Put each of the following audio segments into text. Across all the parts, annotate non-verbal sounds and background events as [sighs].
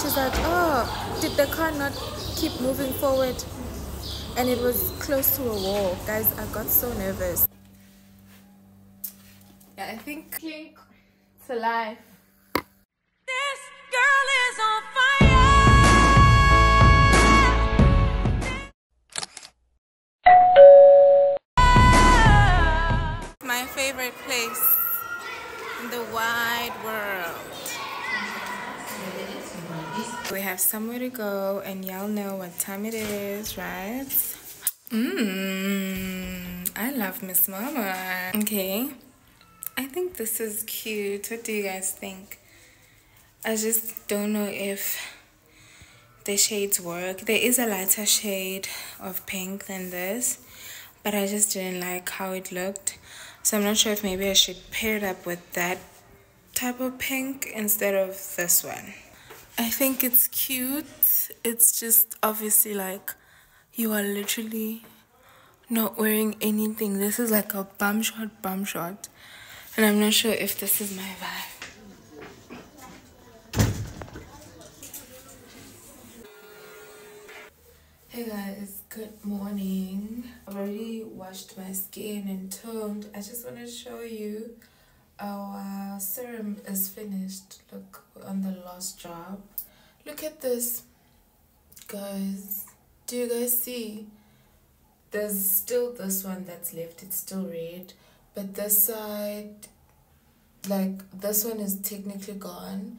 she's like, oh, did the car not keep moving forward? And it was close to a wall. Guys, I got so nervous. Yeah, I think Clink to life. This girl is on fire. My favorite place in the wide world. We have somewhere to go, and y'all know what time it is, right? Mmm, I love Miss Mama. Okay, I think this is cute. What do you guys think? I just don't know if the shades work. There is a lighter shade of pink than this, but I just didn't like how it looked. So I'm not sure if maybe I should pair it up with that type of pink instead of this one. I think it's cute. It's just obviously like you are literally not wearing anything. This is like a bum shot, bum shot. And I'm not sure if this is my vibe. Hey guys, good morning. I've already washed my skin and toned. I just want to show you our serum is finished. Look on the last job. Look at this, guys. Do you guys see? There's still this one that's left. It's still red, but this side, like this one is technically gone.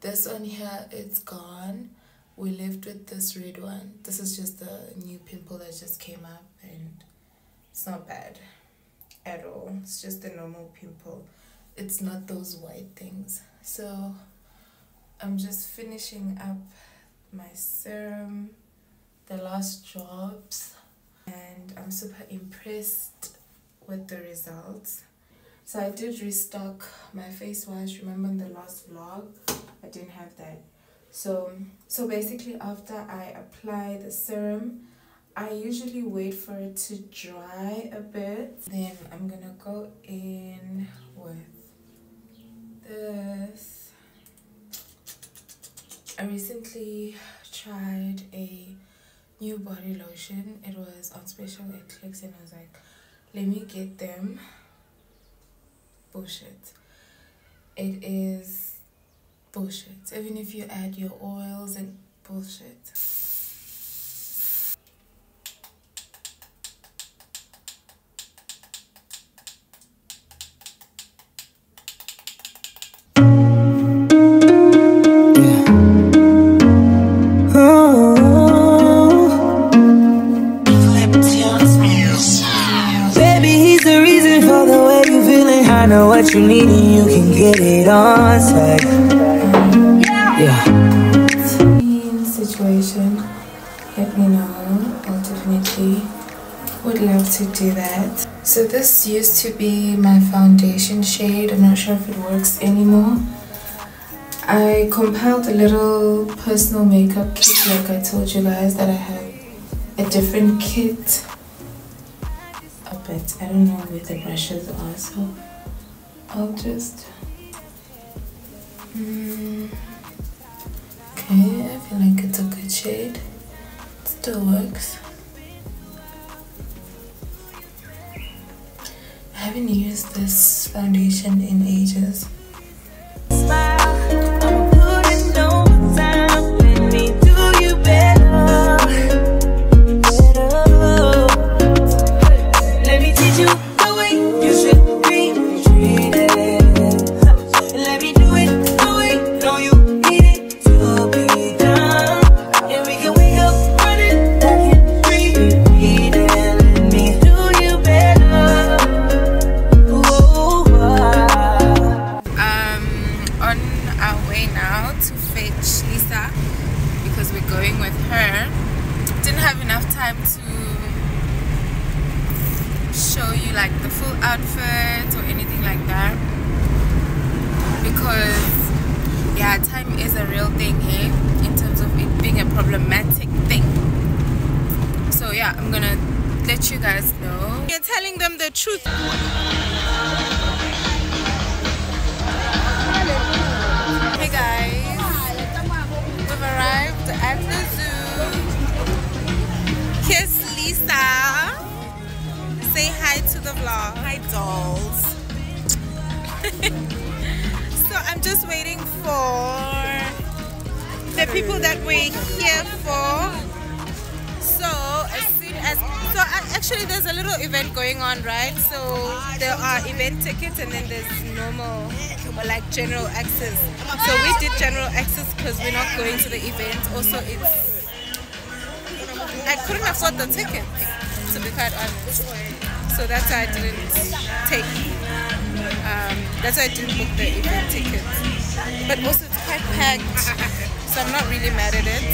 This one here, it's gone we left with this red one. This is just the new pimple that just came up and it's not bad at all. It's just a normal pimple. It's not those white things. So I'm just finishing up my serum, the last drops, and I'm super impressed with the results. So I did restock my face wash. Remember in the last vlog, I didn't have that so so basically after i apply the serum i usually wait for it to dry a bit then i'm gonna go in with this i recently tried a new body lotion it was on special at clicks and i was like let me get them bullshit it is bullshit. Even if you add your oils and bullshit. It on site. Yeah. Situation, let me know. I'll definitely would love to do that. So this used to be my foundation shade. I'm not sure if it works anymore. I compiled a little personal makeup kit like I told you guys that I have a different kit but I don't know where the brushes are so I'll just okay I feel like it's a good shade. It still works. I haven't used this foundation in ages way now to fetch Lisa because we're going with her. Didn't have enough time to show you like the full outfit or anything like that because yeah time is a real thing here in terms of it being a problematic thing. So yeah i'm gonna let you guys know. You're telling them the truth guys, we've arrived at the zoo. Kiss Lisa. Say hi to the vlog. Hi, dolls. [laughs] so I'm just waiting for the people that we're here for. As so actually there's a little event going on, right? So there are event tickets and then there's normal or like general access. So we did general access because we're not going to the event. Also, it's I couldn't afford the ticket to be quite honest. So that's why I didn't take. Um, that's why I didn't book the event ticket. But also it's quite packed, so I'm not really mad at it.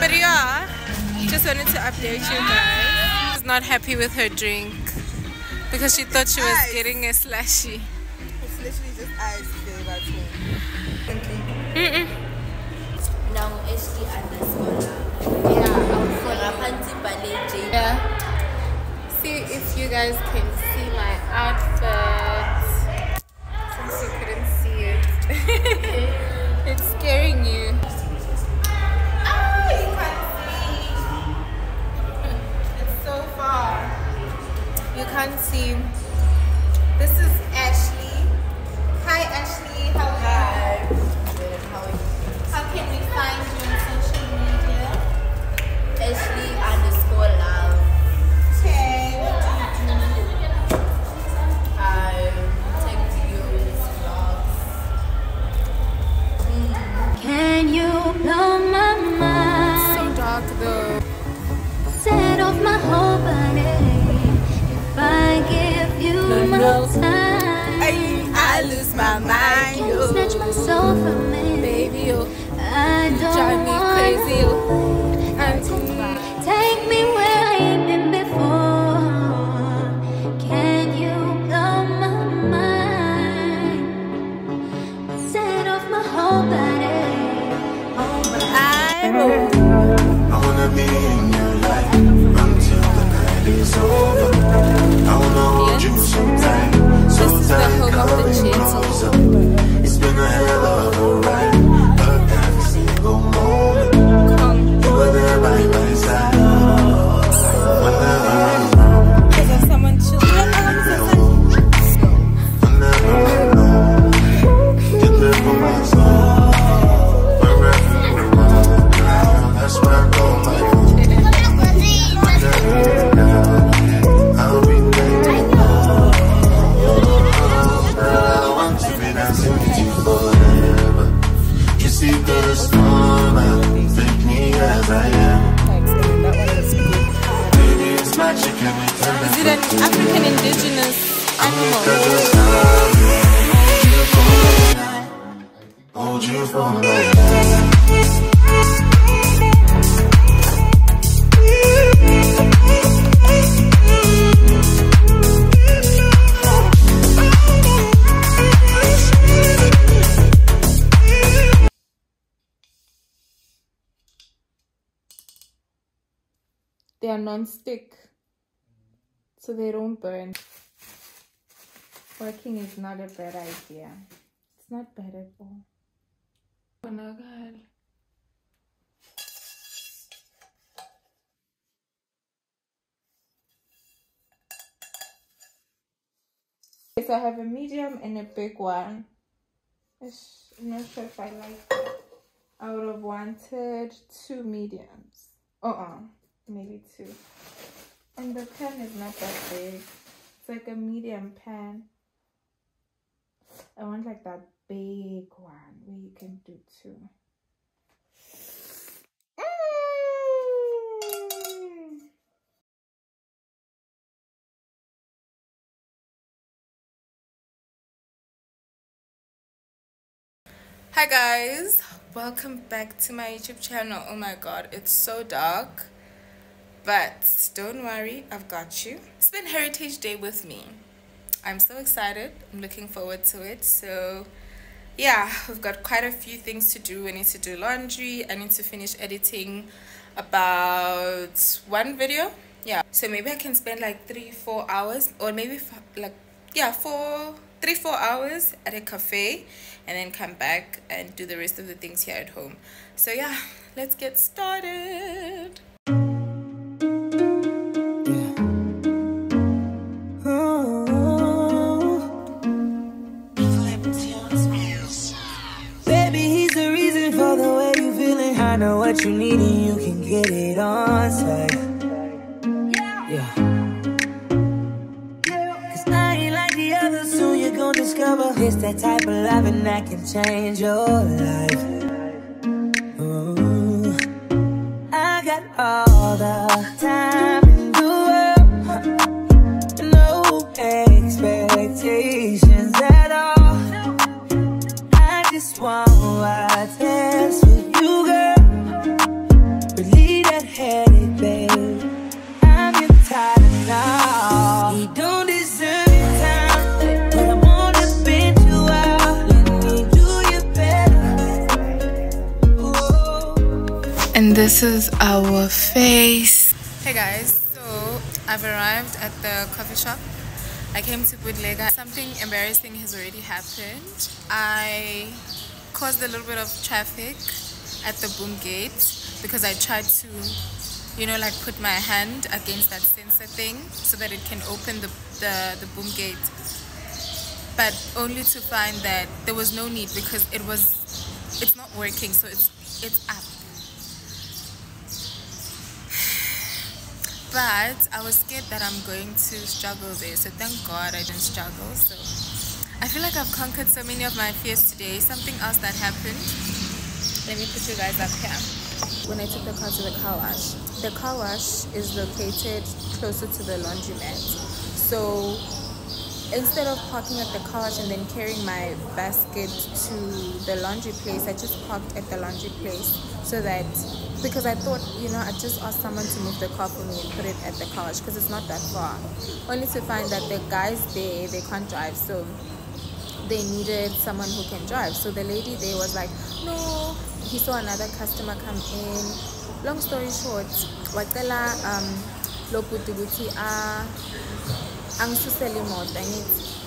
But yeah, just wanted to update you guys. She's not happy with her drink because she thought she was Ice. getting a slushy. It's literally just ice today, that's all. Mm-mm. Now HD underscore. Yeah, I'll follow Panti Ballet Yeah. See if you guys can see my outfit. Since you couldn't see it. [laughs] it's scaring you. You can't see. Are non-stick, so they don't burn. Working is not a bad idea. It's not bad at all. Oh no, God. Okay, so I have a medium and a big one. I'm not sure if I like that. I would have wanted two mediums. Uh-uh, maybe two. And the pen is not that big. It's like a medium pen. I want like that big one where you can do two. Hi guys, welcome back to my YouTube channel. Oh my god, it's so dark. But don't worry, I've got you. Spend Heritage Day with me. I'm so excited. I'm looking forward to it. So, yeah, we've got quite a few things to do. I need to do laundry. I need to finish editing about one video. Yeah, so maybe I can spend like three, four hours, or maybe like, yeah, four, three four hours at a cafe and then come back and do the rest of the things here at home so yeah let's get started I know what you need and you can get it on site. Yeah. Cause I ain't like the others, soon you're gonna discover it's that type of loving that can change your life. Ooh. I got all this is our face. Hey guys so i've arrived at the coffee shop. I came to Bootlegger something embarrassing has already happened. I caused a little bit of traffic at the boom gate because i tried to you know like put my hand against that sensor thing so that it can open the the, the boom gate. But only to find that there was no need because it was it's not working so it's it's up but I was scared that I'm going to struggle there. So thank God I didn't struggle. So I feel like I've conquered so many of my fears today. Something else that happened. Let me put you guys up here. When I took the car to the car wash, the car wash is located closer to the laundromat. So instead of parking at the car wash and then carrying my basket to the laundry place, I just parked at the laundry place so that because I thought, you know, I just asked someone to move the car for me and put it at the wash because it's not that far. Only to find that the guys there they can't drive, so they needed someone who can drive. So the lady there was like, no. He saw another customer come in. Long story short, wacela um lo bhuti ukuthi a angisusele imoto angithi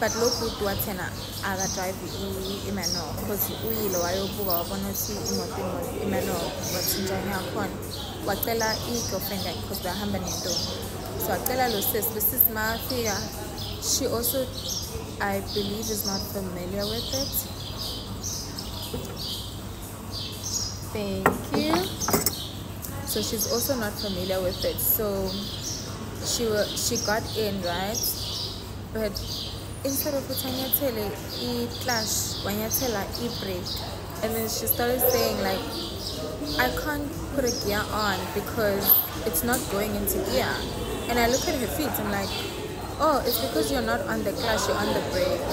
but lo bhuti wathena akadrayive imanor because uyile wayobuka wabona ukuthi imoto imo- imanor wathi njani yakhona wacela i-girlfriend yakhe because bahamba nentombi so wacela lo sis lo sis makafika she also i believe is not familiar with it. Thank you. So she's also not familiar with it. So she she got in right? But instead of ukuthi anyathele i-clash wanyathela i-brake and then she started saying like i can't put a gear on because it's not going into gear. And i look at her feet i'm like oh it's because you're not on the clutch you're on the brake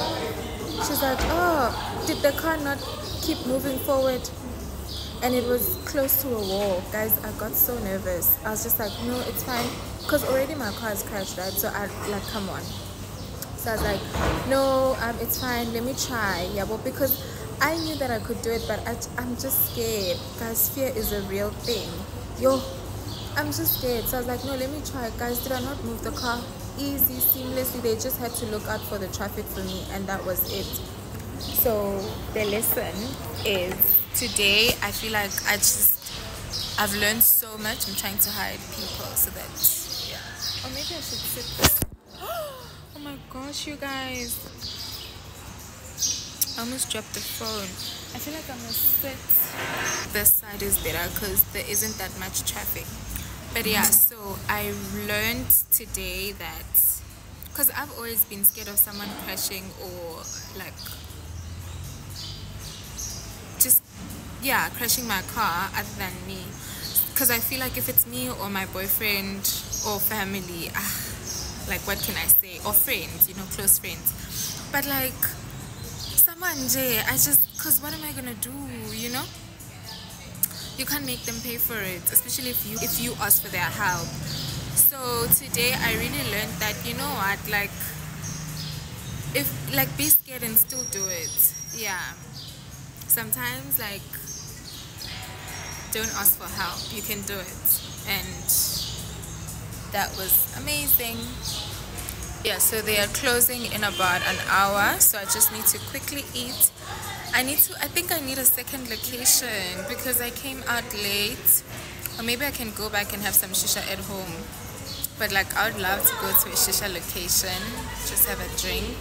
she's like oh did the car not keep moving forward? And it was close to a wall. Guys i got so nervous. I was just like no it's fine. Because already my car is crashed right? So i like come on so i was like no um it's fine let me try yeah but because i knew that i could do it but I, i'm just scared guys fear is a real thing yo i'm just scared so i was like no let me try guys did i not move the car easy seamlessly they just had to look out for the traffic for me and that was it so the lesson is today I feel like I just I've learned so much. I'm trying to hide people so that yeah. Or maybe I should sit. Oh my gosh, you guys! I almost dropped the phone. I feel like I must sit. This side is better because there isn't that much traffic. But yeah, so I learned today that because I've always been scared of someone crashing or like just yeah crashing my car other than me because i feel like if it's me or my boyfriend or family ah, like what can i say? Or friends you know close friends. But like someone Jay, i just because what am i gonna do you know? You can't make them pay for it especially if you if you ask for their help. So today i really learned that you know what like if like be scared and still do it. Yeah. Sometimes like don't ask for help. You can do it. And that was amazing Yeah, so they are closing in about an hour, so I just need to quickly eat. I need to, I think I need a second location because I came out late. Or maybe I can go back and have some shisha at home. But like, I would love to go to a shisha location, just have a drink.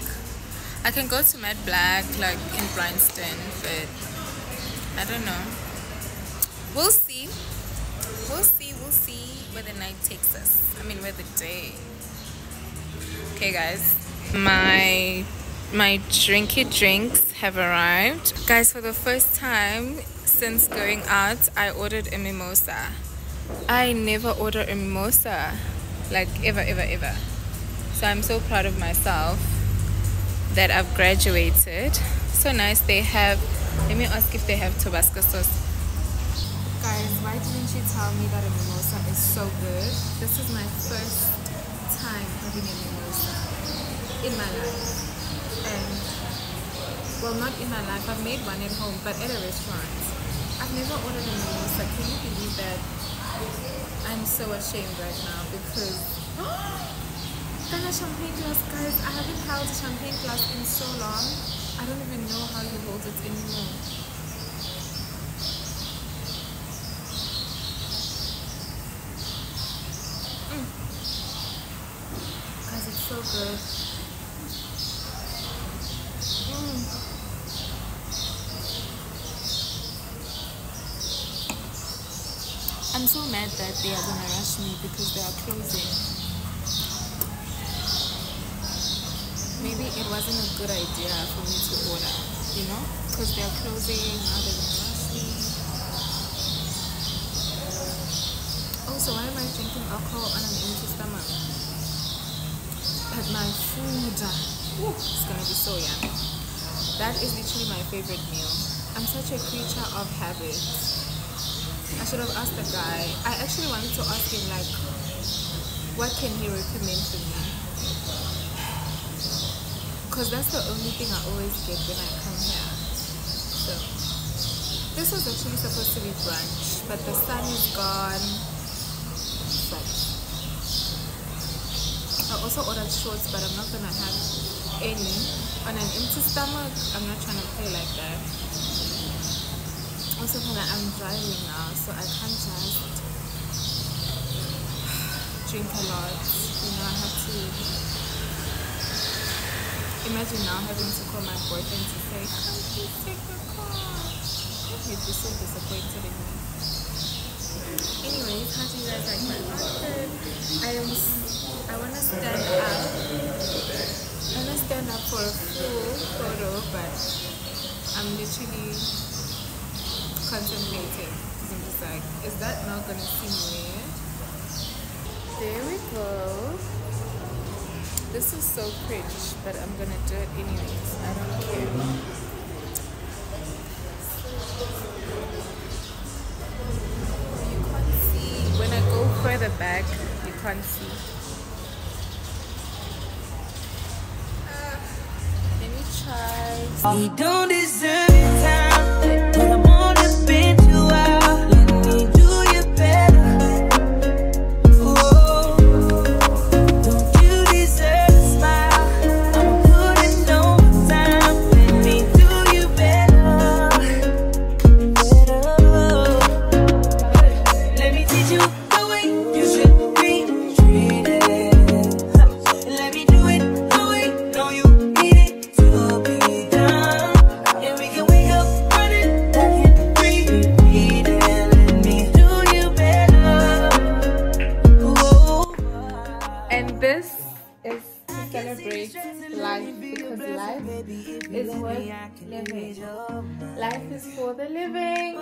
I can go to Mad Black, like in Bryanston, but I don't know. We'll see. We'll see, the night takes us. I mean, where the day. Okay, guys. My my drinky drinks have arrived. Guys, for the first time since going out, I ordered a mimosa. I never order a mimosa. Like ever, ever, ever. So I'm so proud of myself that I've graduated. So nice. They have let me ask if they have Tabasco sauce. Guys, why didn't you tell me that a mimosa so good? This is my first time having a mimosa in my life. And, well, not in my life, I've made one at home, but at a restaurant. I've never ordered a mimosa. Can you believe that? I'm so ashamed right now because. [gasps] Ghana champagne glass, guys. I haven't held a champagne glass in so long. I don't even know how you hold it anymore. Good. Mm. I'm so mad that they are gonna rush me because they are closing. Maybe it wasn't a good idea for me to order, you know? Because they are closing, now they're gonna rush me. Also, why am I drinking alcohol on an? But my food, uh, whew, it's gonna be so yummy. That is literally my favorite meal. I'm such a creature of habit. I should have asked the guy. I actually wanted to ask him like, what can he recommend for me? Because that's the only thing I always get when I come here. So this was actually supposed to be brunch, but the sun is gone. So I also ordered shorts, but I'm not gonna have any on an empty stomach. I'm not trying to play like that. Also, I'm driving now, so I can't just [sighs] drink a lot. You know, I have to. Imagine now having to call my boyfriend to say, "Come please take the car." He'd be so disappointed in me. Anyways, how do you guys like my outfit? I am. I wanna stand up. I wanna stand up for a full photo, but I'm literally contemplating. I'm just like, is that not gonna seem weird? There we go. This is so cringe, but I'm gonna do it anyways. I don't care. You can't see. When I go further back, you can't see. We don't life is worth living. Life is for the living.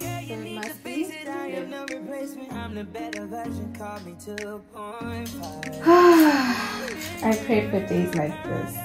So it must be lived. no replacement. I'm the better version. Call me 2.5. [sighs] I pray for days like this.